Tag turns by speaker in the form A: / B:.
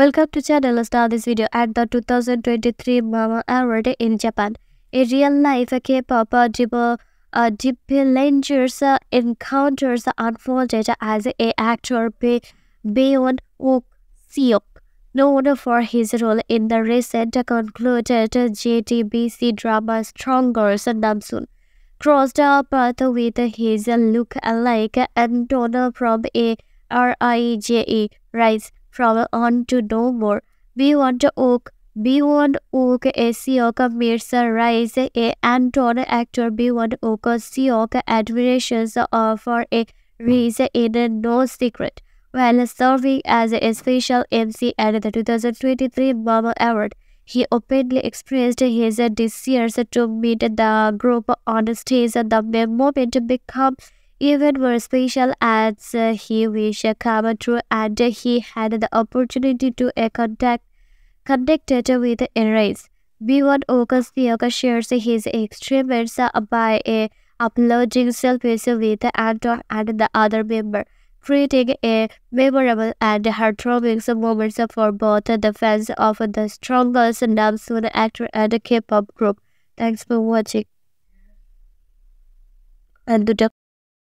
A: Welcome to channel. Start this video at the 2023 Mama Award in Japan. A real-life K-pop uh, uh, doppelgangers uh, encounters unfolded as a actor Be Byeon Woo Seok, known for his role in the recent concluded JTBC drama Stronger Namsoon, crossed path with his look-alike Anton from a RIIZE RIIZE from on to no more. We want to oak. B1 Oak a Seok Mirza RIIZE a Anton actor Byeon Woo Seok admirations for a reason in no secret. While serving as a special MC at the 2023 Mama Award, he openly expressed his desires to meet the group on stage. The moment to become even more special as uh, he wish come true and he had the opportunity to uh, contact connected with Enrace. B1 August Yoga shares his experiments by uh, uploading selfies with Anton and the other member, creating a memorable and heartwarming moments for both the fans of the strongest Namsoon actor and K-pop group. Thanks for watching. And